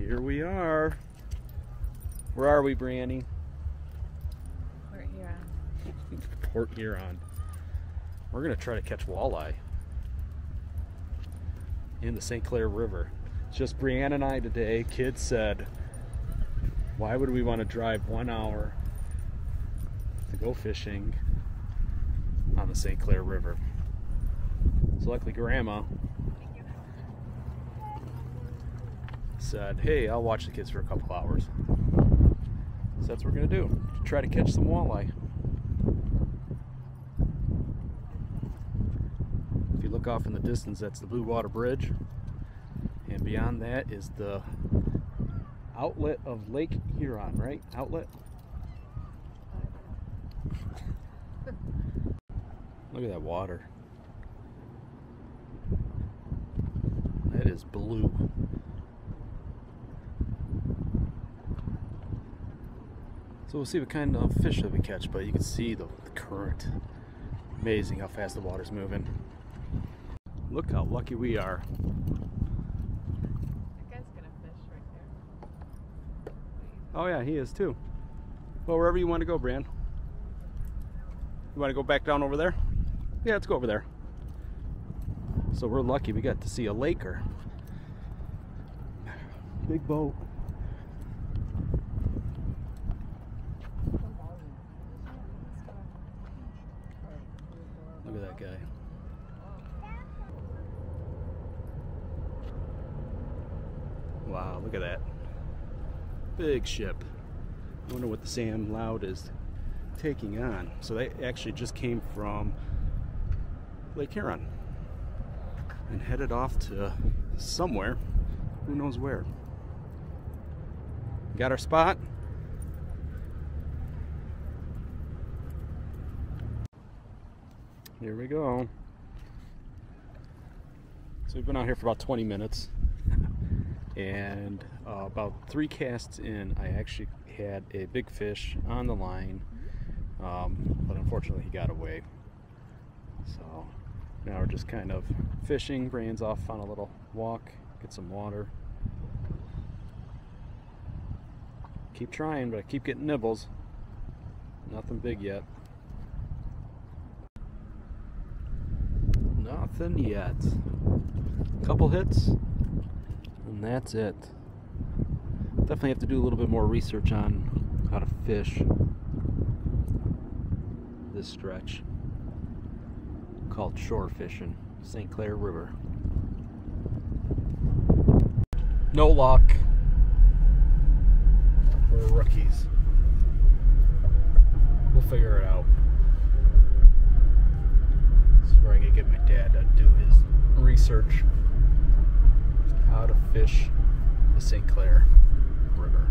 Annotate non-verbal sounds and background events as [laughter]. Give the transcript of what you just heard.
Here we are. Where are we, Branny? Port Huron. Port Huron. We're gonna try to catch walleye in the St. Clair River. It's just Brianne and I today. Kids said, why would we want to drive one hour to go fishing on the St. Clair River? So luckily Grandma said, hey, I'll watch the kids for a couple hours. So that's what we're do, to try to catch some walleye. If you look off in the distance, that's the Blue Water Bridge. And beyond that is the outlet of Lake Huron, right? Outlet? [laughs] Look at that water. That is blue. So we'll see what kind of fish that we catch, but you can see the, the current. Amazing how fast the water's moving. Look how lucky we are. That guy's gonna fish right there. Oh yeah, he is too. Well, wherever you want to go, Bran. You want to go back down over there? Yeah, let's go over there. So we're lucky we got to see a laker. Big boat. Look at that guy. Wow, look at that. Big ship. I wonder what the Sam Laud is taking on. So they actually just came from Lake Huron and headed off to somewhere. Who knows where? Got our spot. Here we go. So we've been out here for about 20 minutes. And uh, about three casts in, I actually had a big fish on the line. Um, but unfortunately, he got away. So now we're just kind of fishing. Brains off on a little walk, get some water. Keep trying, but I keep getting nibbles. Nothing big yet. Nothing yet. Couple hits, and that's it. Definitely have to do a little bit more research on how to fish this stretch called shore fishing, St. Clair River. No luck. We're rookies. We'll figure it out. Research how to fish the St. Clair River.